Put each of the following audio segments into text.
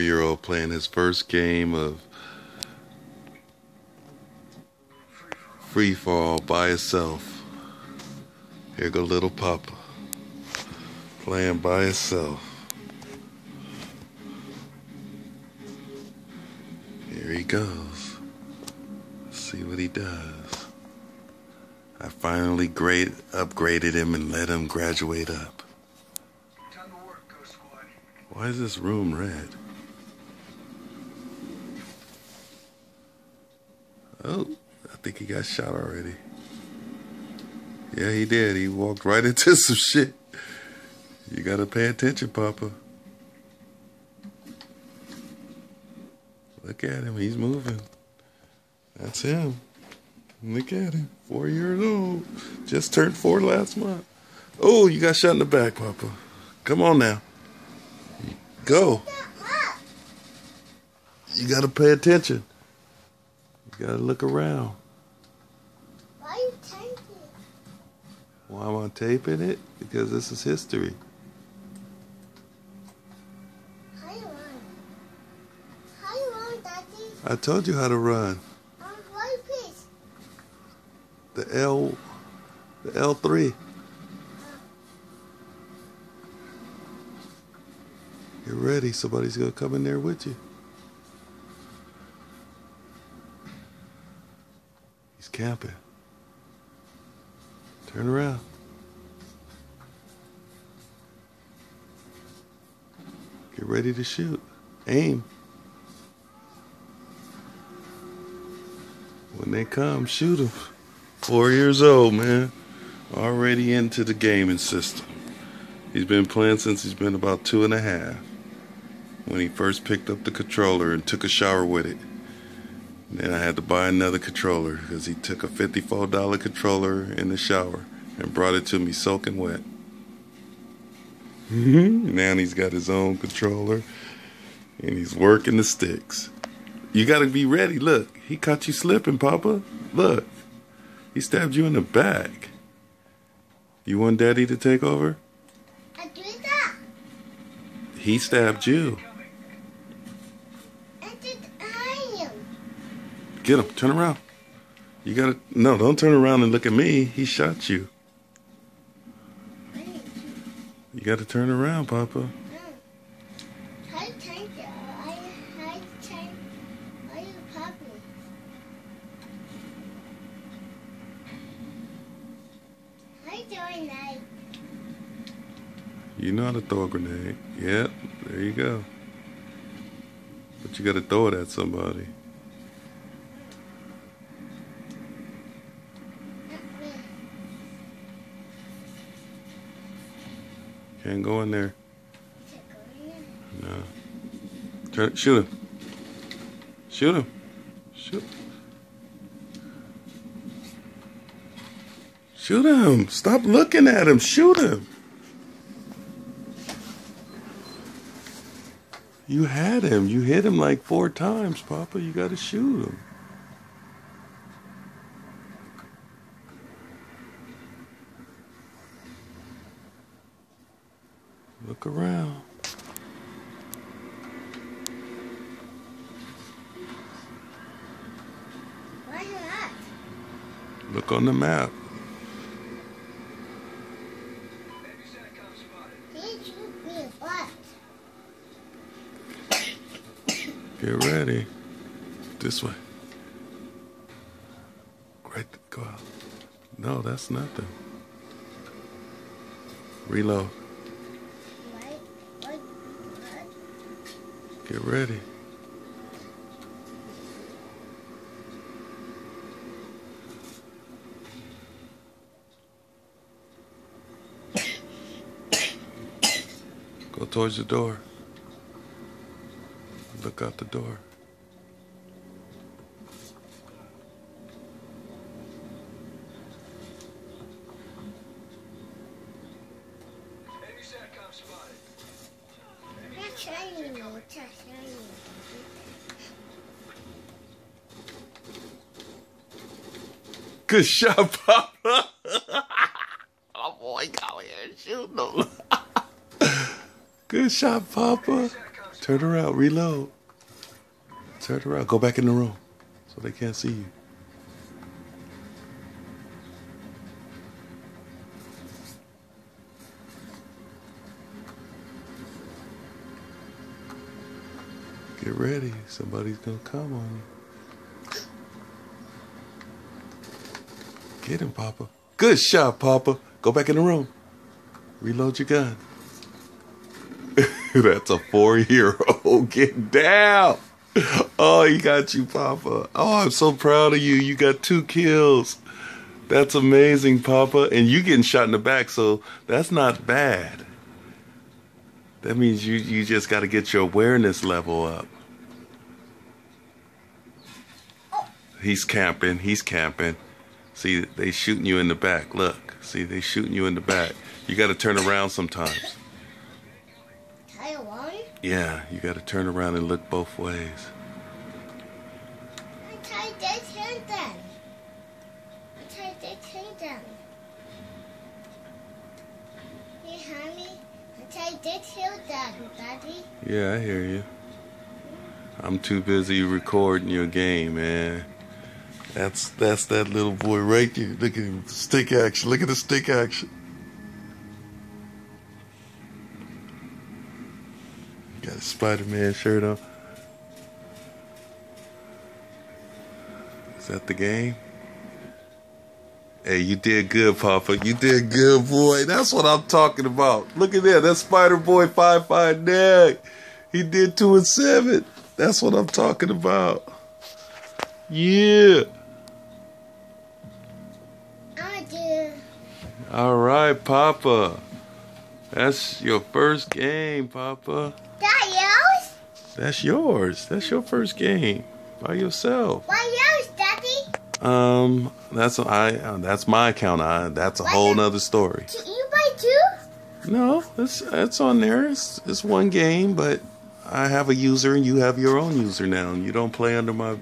year old playing his first game of free fall by himself. Here go little Papa playing by himself. Here he goes. Let's see what he does. I finally grade, upgraded him and let him graduate up. Why is this room red? Oh, I think he got shot already. Yeah, he did. He walked right into some shit. You gotta pay attention, Papa. Look at him. He's moving. That's him. Look at him. Four years old. Just turned four last month. Oh, you got shot in the back, Papa. Come on now. Go. You gotta pay attention. You gotta look around. Why are you taping? Why am I taping it? Because this is history. How you run? How you run, Daddy? I told you how to run. On what piece? The L, the L3. Get ready. Somebody's gonna come in there with you. Camping. Turn around. Get ready to shoot. Aim. When they come, shoot them. Four years old, man. Already into the gaming system. He's been playing since he's been about two and a half. When he first picked up the controller and took a shower with it. Then I had to buy another controller because he took a $54 controller in the shower and brought it to me soaking wet. Mm-hmm. now he's got his own controller and he's working the sticks. You got to be ready. Look, he caught you slipping, Papa. Look, he stabbed you in the back. You want Daddy to take over? I do that. He stabbed you. I did I am. Get him. Turn around. You gotta. No, don't turn around and look at me. He shot you. You gotta turn around, Papa. You know how to throw a grenade. Yep, there you go. But you gotta throw it at somebody. Can't go in there. No. Turn, shoot him. Shoot him. Shoot. Shoot him. Stop looking at him. Shoot him. You had him. You hit him like four times, Papa. You got to shoot him. Look around. Why you at? Look on the map. He shoot me what? Get ready. This way. Right, go out. No, that's nothing. Reload. What? What? What? Get ready. Go towards the door. Look out the door. Good shot, Papa. oh boy, go here and shoot him. Good shot, Papa. Turn around. Reload. Turn around. Go back in the room so they can't see you. Get ready. Somebody's gonna come on you. Get him, Papa. Good shot, Papa. Go back in the room. Reload your gun. That's a four year old. Get down. Oh, he got you, Papa. Oh, I'm so proud of you. You got two kills. That's amazing, Papa. And you getting shot in the back, so that's not bad. That means you, you just got to get your awareness level up. He's camping. He's camping. See, they shooting you in the back. Look. See, they shooting you in the back. You got to turn around sometimes. Taiwan? Yeah, you got to turn around and look both ways. I tried this here then. I tried this here then. Hey, honey. I tried this here then, Daddy. Yeah, I hear you. I'm too busy recording your game, man. That's that's that little boy right there. Look at him. Stick action. Look at the stick action. Got a Spider-Man shirt on. Is that the game? Hey, you did good, Papa. You did good, boy. That's what I'm talking about. Look at that. That's Spider Boy five five nine. He did two and seven. That's what I'm talking about. Yeah. All right, Papa. That's your first game, Papa. That yours? That's yours. That's your first game by yourself. Why yours, Daddy? Um, that's I. Uh, that's my account. I, that's a Why whole nother story. You buy two? No, it's it's on there. It's it's one game, but I have a user and you have your own user now. And you don't play under my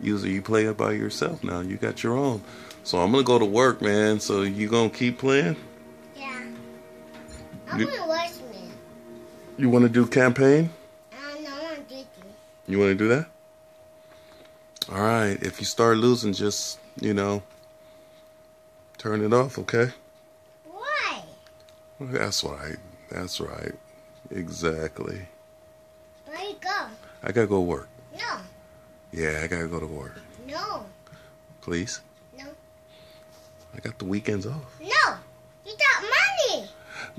user. You play it by yourself now. You got your own. So I'm gonna go to work, man. So you gonna keep playing? Yeah. I'm You- gonna watch me. You want to do campaign? Uh, I don't know what to do. You want to do that? All right. If you start losing, just you know, turn it off. Okay. Why? That's right. That's right. Exactly. Where you go? I gotta go work. No. Yeah, I gotta go to work. No. Please. I got the weekends off. No. You got money.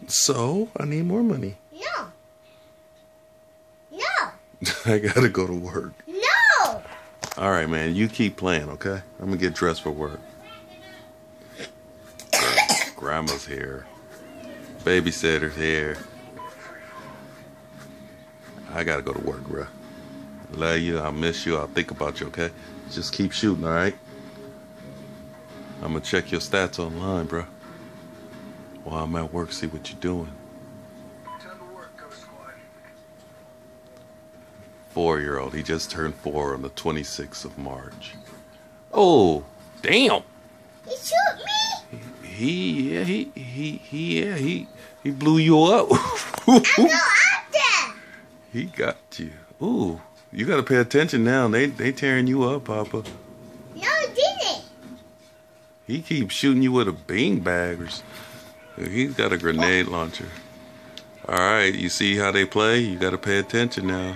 So I need more money. No. No. I gotta go to work. No. All right, man. You keep playing, okay? I'm gonna get dressed for work. Grandma's here. Babysitter's here. I gotta go to work, bruh. Love you. I miss you. I'll think about you, okay? Just keep shooting, all right? I'm gonna check your stats online, bruh. While I'm at work, see what you're doing. Time to work, Ghost Squad. four year old. He just turned four on the 26th of March. Oh, damn. You shoot me. He, yeah, he, he, he, yeah, he, he blew you up. I go out there. he got you. Ooh, you gotta pay attention now. They, they tearing you up, Papa. No, I didn't. He keeps shooting you with a bean bag He's got a grenade launcher. All right, you see how they play? You gotta pay attention now.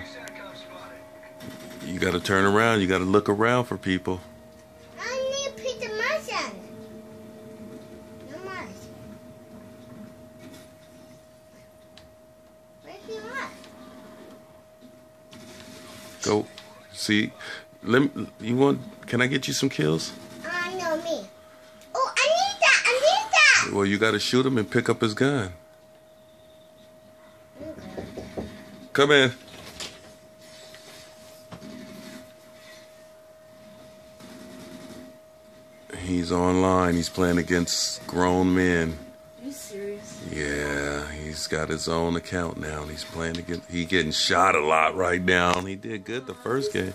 You gotta turn around. You gotta look around for people. I need to. No. Where's? Go. See, let me, you want? Can I get you some kills? I know me. Oh, I need that. I need that. Well, you got to shoot him and pick up his gun. Come in. He's online. He's playing against grown men. Are you serious? Yeah, he's got his own account now, and he's playing against. He getting shot a lot right now. He did good the first game.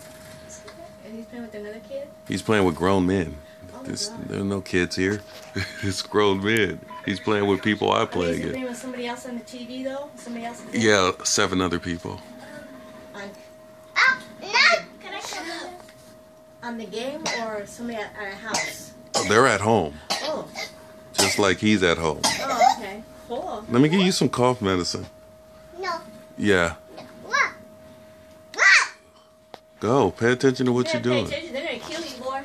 And he's playing with another kid? He's playing with grown men. Oh, This, there are no kids here. it's grown men. He's playing with people I play Is he against. playing with somebody else on the TV though? Somebody else? Yeah, seven other people. On, Oh, no. Can I come on the game or somebody at, at a house? Oh, they're at home, Oh, just like he's at home. oh, okay, cool. Let me give you some cough medicine. No. Yeah, no. What? What? go. Pay attention to what You you're better pay doing. attention, They're gonna kill you, boy.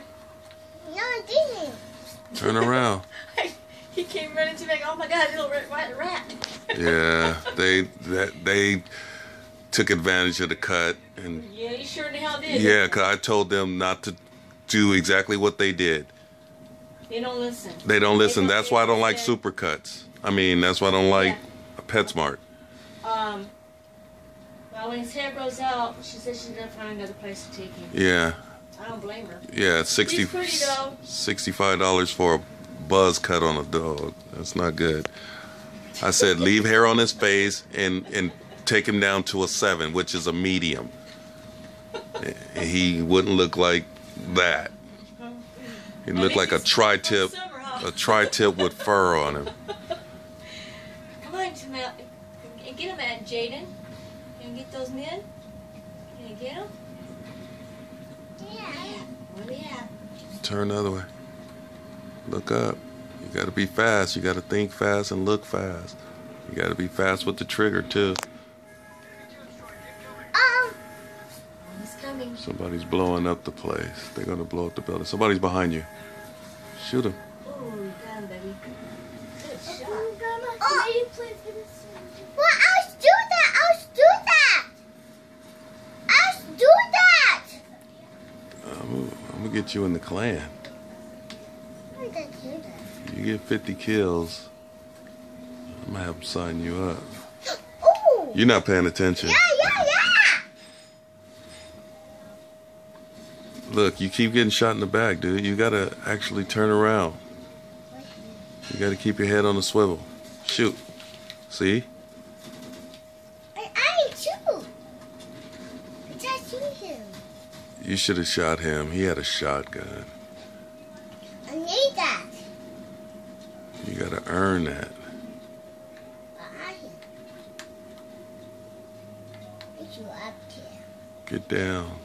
No, I didn't. Turn around. he came running to me like, oh my god, little rat, rat, rat. Yeah, they that they took advantage of the cut, and yeah, you sure the hell did. yeah, 'cause I told them not to do exactly what they did. They don't listen. They don't listen. don't- That's why I don't like supercuts. I mean, that's why I don't like PetSmart. Um. Well, when his hair grows out, she said she's gonna find another place to take him. Yeah, I don't blame her. yeah, it's 60 He's pretty, though. $65 for a buzz cut on a dog. That's not good. I said leave hair on his face and and take him down to a 7, which is a medium. He wouldn't look like that. He looked like a tri-tip, a tri-tip with fur on him. Come on, Jamel. Get him at Jaden. Can you get those men? Can you get them? Yeah. Where they at? Turn the other way. Look up. You got to be fast. You got to think fast and look fast. You got to be fast with the trigger too. Somebody's blowing up the place. They're gonna blow up the building. Somebody's behind you. Shoot him. Ooh, you got him, baby. Good shot. Oh. Well, I'll do that. I'll do that. I'll do that. I'm gonna, I'm gonna get you in the clan. I'm gonna do that. You get 50 kills. I'm gonna have them sign you up. Ooh. You're not paying attention. Yeah, yeah, yeah. Look, you keep getting shot in the back, dude. You gotta actually turn around. You gotta keep your head on the swivel. Shoot. See? I, I too. I just see him. You should have shot him. He had a shotgun. I need that. You gotta earn that. I Get you up there. Get down.